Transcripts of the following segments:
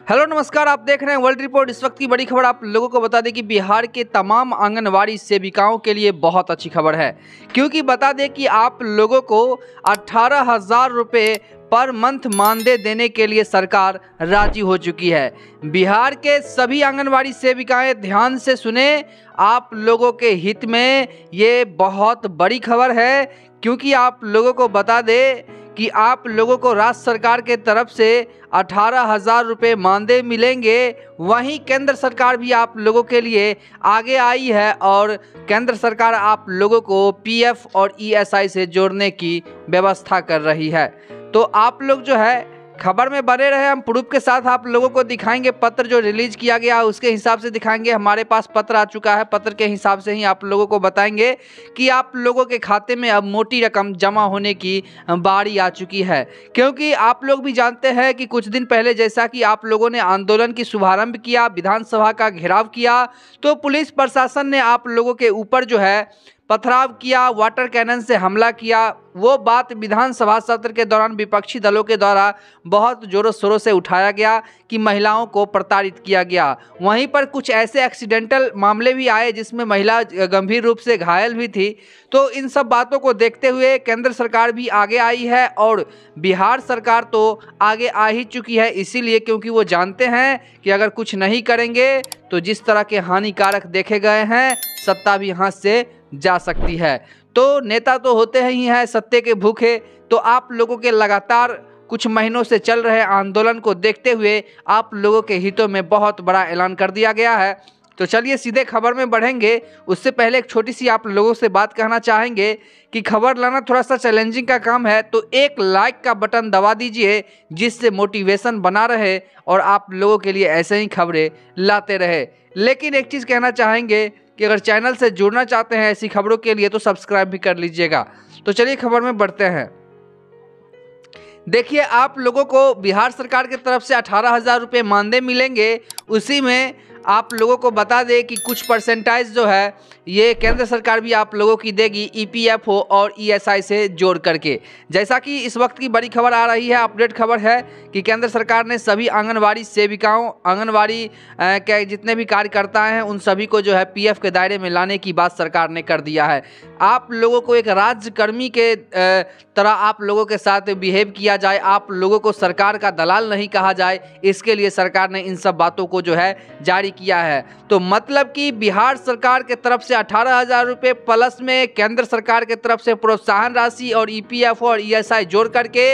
Hello, नमस्कार, आप देख रहे हैं वर्ल्ड रिपोर्ट इस वक्त की बड़ी खबर आप लोगों को बता दें कि बिहार के तमाम आंगनवाड़ी सेविकाओं के लिए बहुत अच्छी खबर है। क्योंकि बता दें कि आप लोगों को अठारह हज़ार रुपये पर मंथ मानदेय देने के लिए सरकार राज़ी हो चुकी है। बिहार के सभी आंगनवाड़ी सेविकाएँ ध्यान से सुने, आप लोगों के हित में ये बहुत बड़ी खबर है। क्योंकि आप लोगों को बता दें कि आप लोगों को राज्य सरकार के तरफ़ से अठारह हज़ार रुपये मानदेय मिलेंगे। वहीं केंद्र सरकार भी आप लोगों के लिए आगे आई है और केंद्र सरकार आप लोगों को पीएफ और ईएसआई से जोड़ने की व्यवस्था कर रही है। तो आप लोग जो है खबर में बने रहे, हम प्रूफ के साथ आप लोगों को दिखाएँगे, पत्र जो रिलीज़ किया गया, उसके हिसाब से दिखाएँगे। हमारे पास पत्र आ चुका है, पत्र के हिसाब से ही आप लोगों को बताएँगे कि आप लोगों के खाते में अब मोटी रकम जमा होने की बारी आ चुकी है। क्योंकि आप लोग भी जानते हैं कि कुछ दिन पहले जैसा कि आप लोगों ने आंदोलन की शुभारंभ किया, विधानसभा का घेराव किया तो पुलिस प्रशासन ने आप लोगों के ऊपर जो है पथराव किया, वाटर कैनन से हमला किया, वो बात विधानसभा सत्र के दौरान विपक्षी दलों के द्वारा बहुत ज़ोरों शोरों से उठाया गया कि महिलाओं को प्रताड़ित किया गया। वहीं पर कुछ ऐसे एक्सीडेंटल मामले भी आए जिसमें महिला गंभीर रूप से घायल भी थी। तो इन सब बातों को देखते हुए केंद्र सरकार भी आगे आई है और बिहार सरकार तो आगे आ ही चुकी है इसीलिए क्योंकि वो जानते हैं कि अगर कुछ नहीं करेंगे तो जिस तरह के हानिकारक देखे गए हैं, सत्ता भी हाथ से जा सकती है। तो नेता तो होते ही हैं, सत्य के भूखे। तो आप लोगों के लगातार कुछ महीनों से चल रहे आंदोलन को देखते हुए आप लोगों के हितों में बहुत बड़ा ऐलान कर दिया गया है। तो चलिए सीधे खबर में बढ़ेंगे। उससे पहले एक छोटी सी आप लोगों से बात कहना चाहेंगे कि खबर लाना थोड़ा सा चैलेंजिंग का काम है तो एक लाइक का बटन दबा दीजिए, जिससे मोटिवेशन बना रहे और आप लोगों के लिए ऐसे ही खबरें लाते रहे। लेकिन एक चीज़ कहना चाहेंगे कि अगर चैनल से जुड़ना चाहते हैं ऐसी खबरों के लिए तो सब्सक्राइब भी कर लीजिएगा। तो चलिए खबर में बढ़ते हैं। देखिए, आप लोगों को बिहार सरकार की तरफ़ से अठारह हज़ार रुपये मानदेय मिलेंगे, उसी में आप लोगों को बता दें कि कुछ परसेंटाइज जो है, ये केंद्र सरकार भी आप लोगों की देगी ईपीएफओ और ईएसआई से जोड़ करके। जैसा कि इस वक्त की बड़ी खबर आ रही है अपडेट खबर है कि केंद्र सरकार ने सभी आंगनवाड़ी सेविकाओं आंगनवाड़ी के जितने भी कार्यकर्ता हैं, उन सभी को जो है पीएफ के दायरे में लाने की बात सरकार ने कर दिया है। आप लोगों को एक राज्यकर्मी के तरह आप लोगों के साथ बिहेव किया जाए, आप लोगों को सरकार का दलाल नहीं कहा जाए, इसके लिए सरकार ने इन सब बातों को जो है जारी किया है। तो मतलब कि बिहार सरकार के तरफ़ से अठारह हज़ार रुपये प्लस में केंद्र सरकार के तरफ़ से प्रोत्साहन राशि और ईपीएफ और ईएसआई जोड़ करके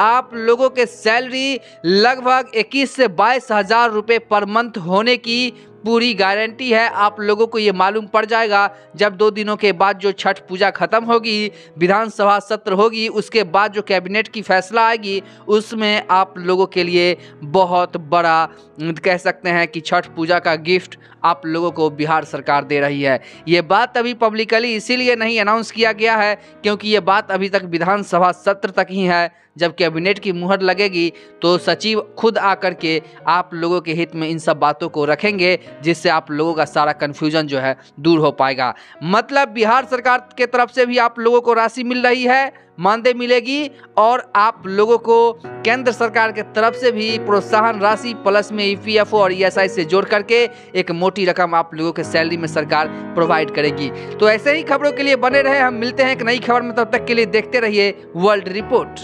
आप लोगों के सैलरी लगभग इक्कीस से बाईस हज़ार रुपये पर मंथ होने की पूरी गारंटी है, आप लोगों को ये मालूम पड़ जाएगा जब दो दिनों के बाद जो छठ पूजा खत्म होगी, विधानसभा सत्र होगी, उसके बाद जो कैबिनेट की फैसला आएगी, उसमें आप लोगों के लिए बहुत बड़ा, कह सकते हैं कि छठ पूजा का गिफ्ट आप लोगों को बिहार सरकार दे रही है। ये बात अभी पब्लिकली इसीलिए नहीं अनाउंस किया गया है, क्योंकि ये बात अभी तक विधानसभा सत्र तक ही है। जब कैबिनेट की मुहर लगेगी तो सचिव खुद आकर के आप लोगों के हित में इन सब बातों को रखेंगे। जिससे आप लोगों का सारा कन्फ्यूज़न जो है दूर हो पाएगा। मतलब बिहार सरकार के तरफ़ से भी आप लोगों को राशि मिल रही है, मानदेय मिलेगी और आप लोगों को केंद्र सरकार के तरफ़ से भी प्रोत्साहन राशि प्लस में ईपीएफओ और ईएसआई से जोड़ करके एक मोटी रकम आप लोगों के सैलरी में सरकार प्रोवाइड करेगी। तो ऐसे ही खबरों के लिए बने रहे, हम मिलते हैं एक नई खबर में, तब तक के लिए देखते रहिए वर्ल्ड रिपोर्ट